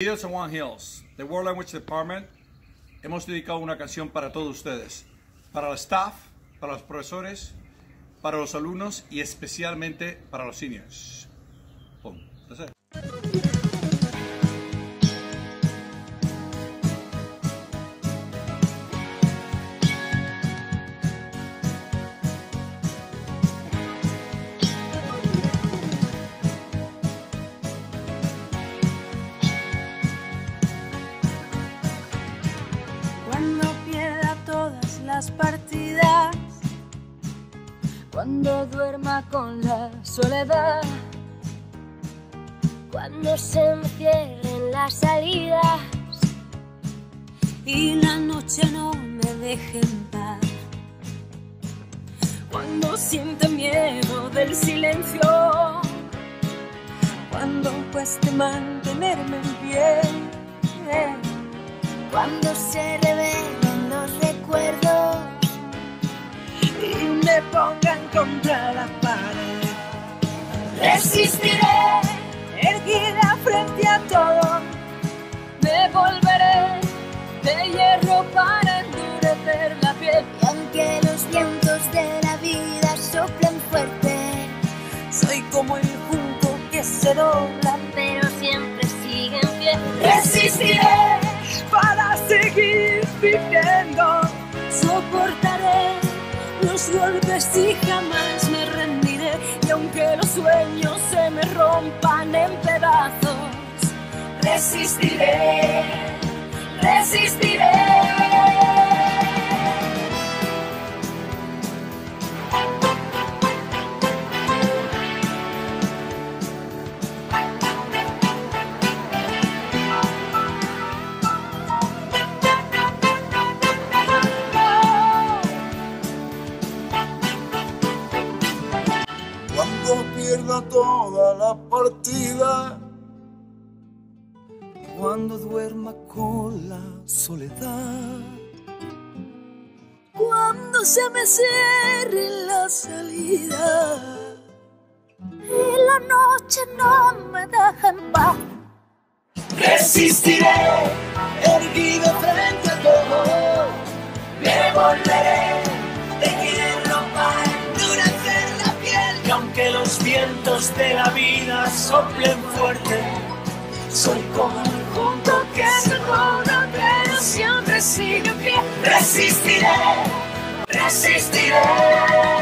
Queridos San Juan Hills, the World Language Department, hemos dedicado una canción para todos ustedes, para el staff, para los profesores, para los alumnos y especialmente para los seniors. Pum. That's it. Las partidas, cuando duerma con la soledad, cuando se me cierren las salidas. Y la noche no me deje en paz, cuando siente miedo del silencio, cuando cueste mantenerme en pie. Cuando se revelen contra la pared. Resistiré, erguida frente a todo, me volveré de hierro para endurecer la piel. Y aunque los vientos de la vida soplen fuerte, Soy como el junco que se dobla, pero siempre sigue en pie. resistiré para seguir viviendo. Golpes y jamás me rendiré. Y aunque los sueños se me rompan en pedazos, resistiré, resistiré. Pierda toda la partida, cuando duerma con la soledad, Cuando se me cierre la salida. Y la noche no me deja en paz. Resistiré, vientos de la vida soplen fuerte, soy como el junto que se dobla, pero siempre sigue en pie. Resistiré, resistiré.